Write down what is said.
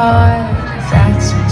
heart that's